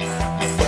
Yang